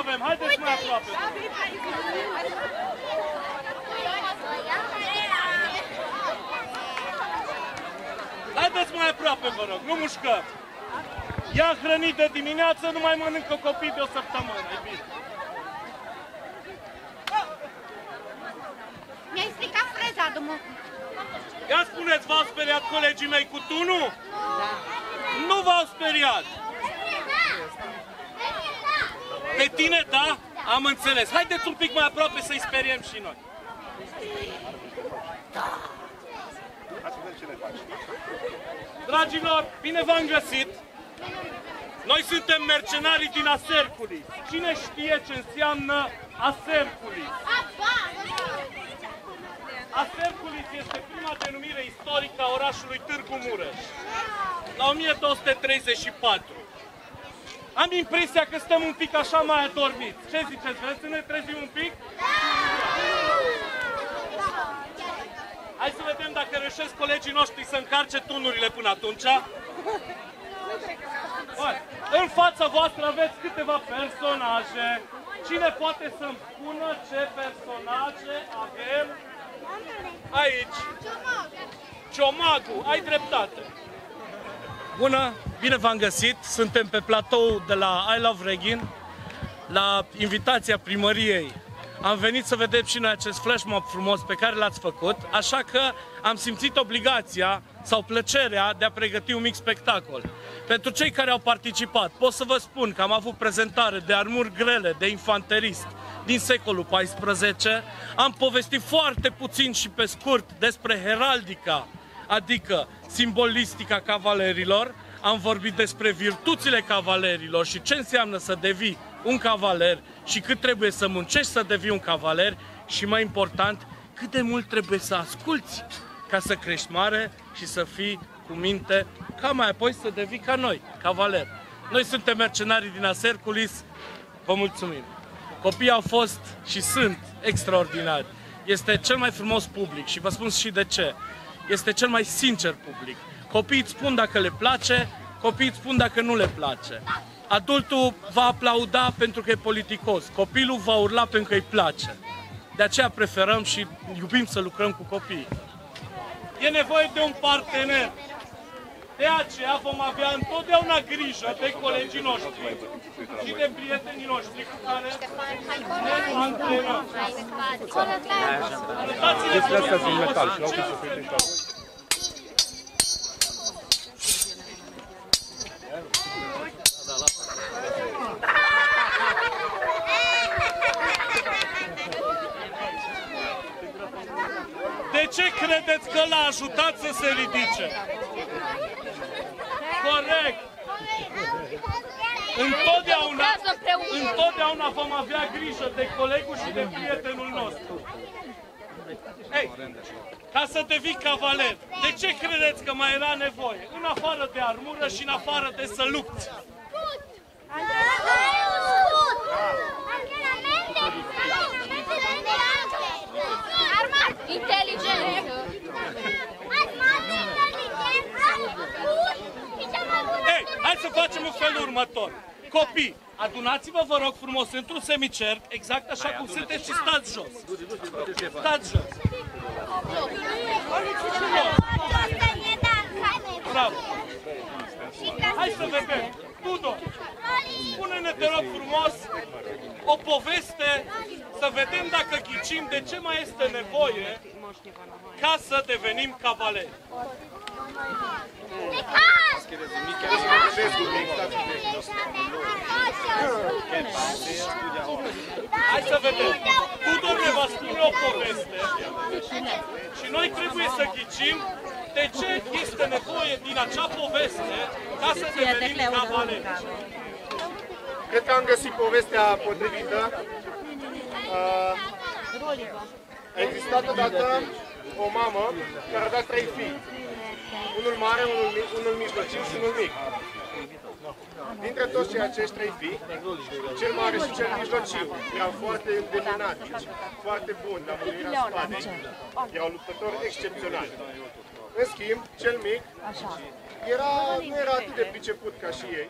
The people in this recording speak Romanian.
Roșu avem, haideți mai aproape. Haideți mai aproape, vă rog, nu mușcăm. Ia hrănit de dimineață, nu mai mănâncă copii de o săptămână, e bine. Mi-ai stricat freza, domnul. Ia spuneți, v-au speriat colegii mei cu tunul? Da. Nu v-au speriat. Pe tine, da? Am înțeles. Haideți un pic mai aproape să-i speriem și noi. Dragilor, bine v-am găsit! Noi suntem mercenarii din Aserculis. Cine știe ce înseamnă Aserculis? Aserculis este prima denumire istorică a orașului Târgu Mureș. La 1234. Am impresia că stăm un pic așa mai adormiți. Ce ziceți? Vreți să ne trezim un pic? Hai să vedem dacă reușesc colegii noștri să încarce tunurile până atunci. Bun. În fața voastră aveți câteva personaje. Cine poate să-mi spună ce personaje avem aici? Ciomagu, ai dreptate. Bună, bine v-am găsit. Suntem pe platou de la I Love Regin, la invitația primăriei. Am venit să vedem și noi acest flash mob frumos pe care l-ați făcut, așa că am simțit obligația sau plăcerea de a pregăti un mic spectacol. Pentru cei care au participat, pot să vă spun că am avut prezentare de armuri grele, de infanterist din secolul XIV. Am povestit foarte puțin și pe scurt despre heraldica, adică simbolistica cavalerilor. Am vorbit despre virtuțile cavalerilor și ce înseamnă să devii un cavaler și cât trebuie să muncești să devii un cavaler și mai important, cât de mult trebuie să asculți ca să crești mare și să fii cu minte, ca mai apoi să devii ca noi, cavaler. Noi suntem mercenarii din Aserculis, vă mulțumim. Copiii au fost și sunt extraordinari. Este cel mai frumos public și vă spun și de ce. Este cel mai sincer public. Copiii îți spun dacă le place, copiii îți spun dacă nu le place. Adultul va aplauda pentru că e politicos, copilul va urla pentru că îi place. De aceea preferăm și iubim să lucrăm cu copiii. E nevoie de un partener. De aceea vom avea întotdeauna grijă de colegii noștri și de prietenii noștri cu care ne antrenăm. Arătați-le De ce credeți că l-a ajutat să se ridice? Corect! Întotdeauna, întotdeauna vom avea grijă de colegul și de prietenul nostru. Ei, ca să devii cavaler, de ce credeți că mai era nevoie? În afară de armură și în afară de să lupți. Inteligență. Ei, hai să facem un felul următor. Copii, adunați-vă, vă rog frumos, într-un semicerc, exact așa cum sunteți și stați jos. Stați jos. Bravo. Hai să vedem. Tudor, spune-ne, te rog frumos, o poveste să vedem dacă ghicim de ce mai este nevoie ca să devenim cavaleri. Hai să vedem. Tudor ne va spune o poveste și noi trebuie să ghicim de ce este nevoie din acea poveste ca să devenim cavaleri. Cred că am găsit povestea potrivită. Uh, a existat odată o mamă care avea trei fii. Unul mare, unul, mic, unul mijlociu și unul mic. Dintre toți cei acești trei fii, cel mare și cel mijlociu erau foarte îndelinatici, foarte buni la mânirea spadei. Erau luptători excepționali. În schimb, cel mic era, nu era atât de priceput ca și ei